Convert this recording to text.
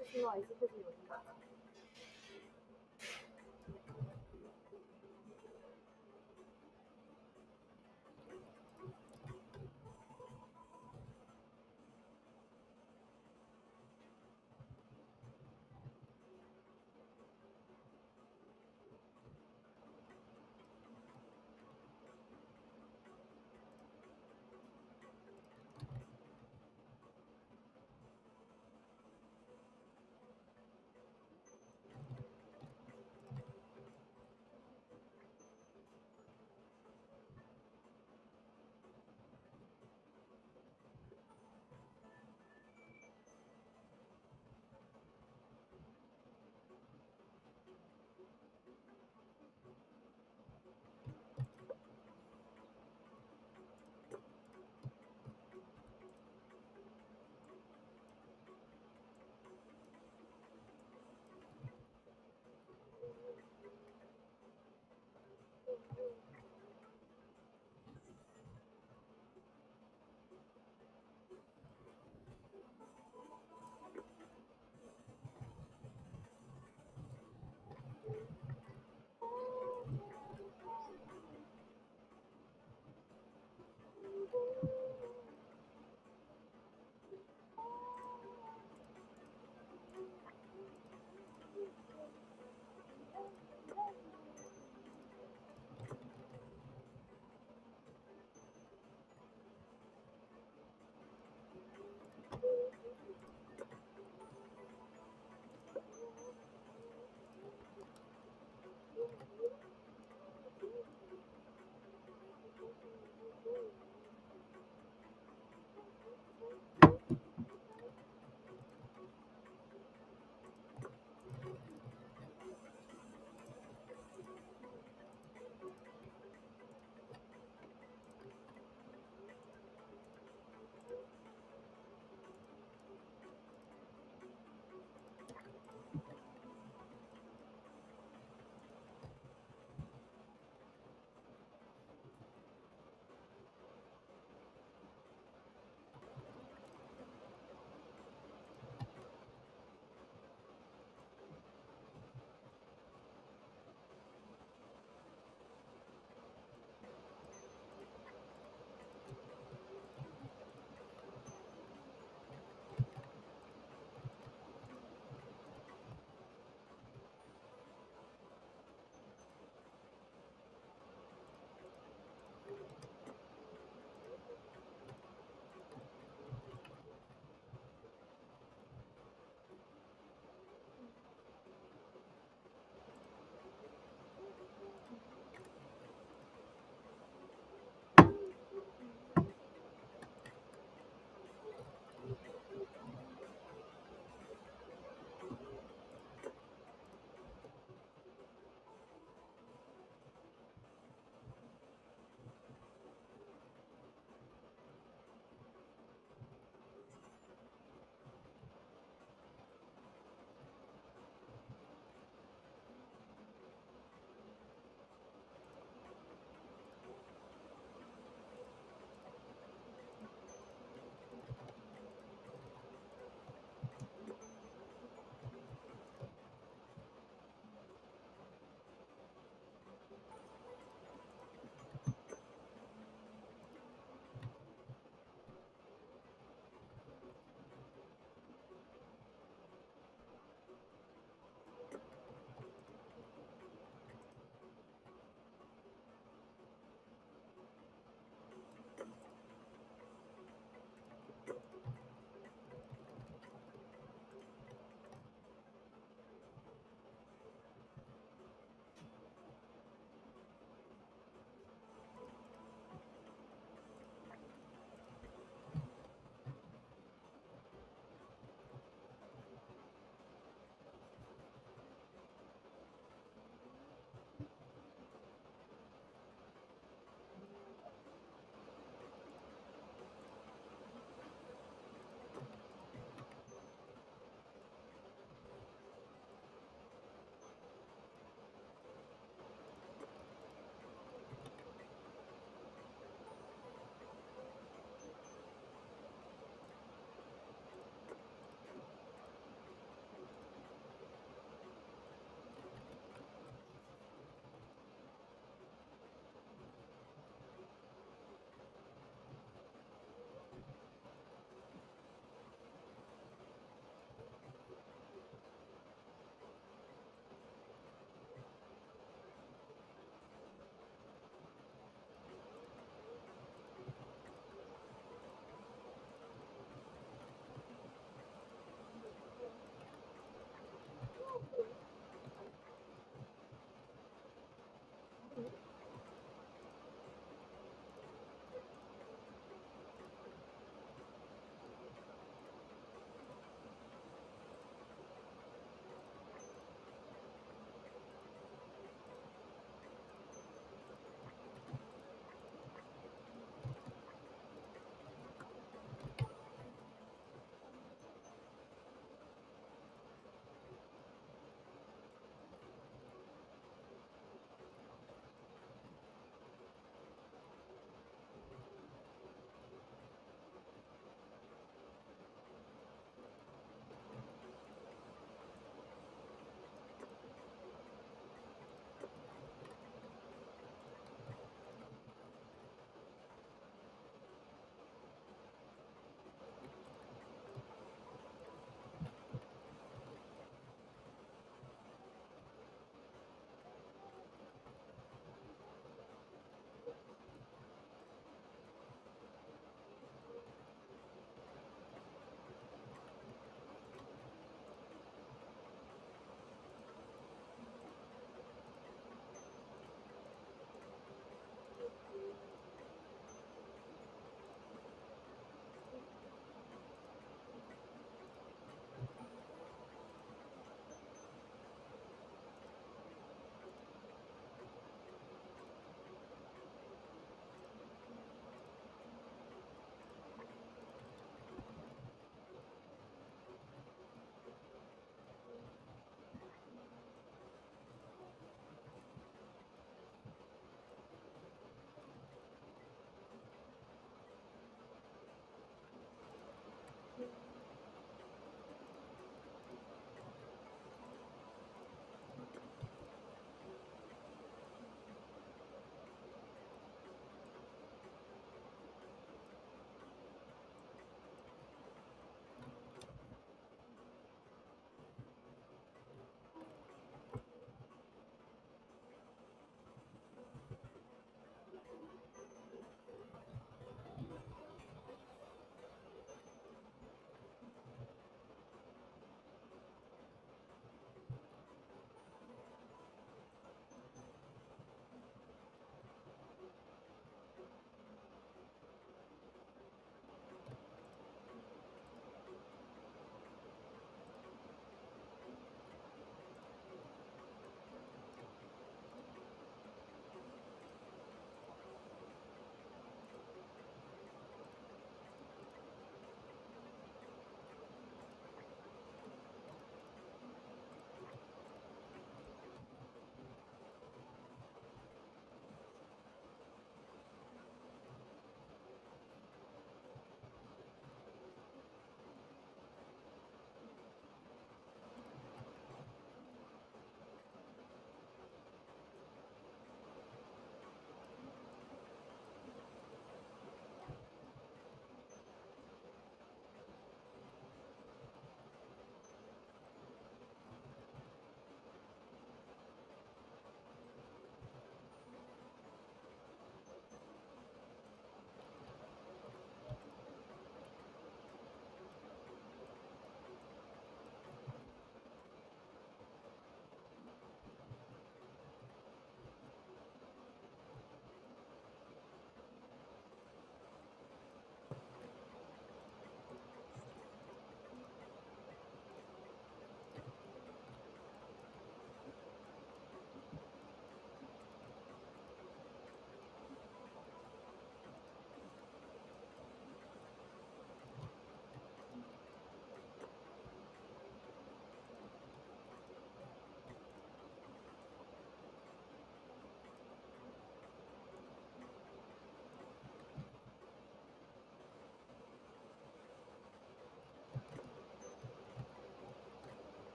是听到一次会是有意的。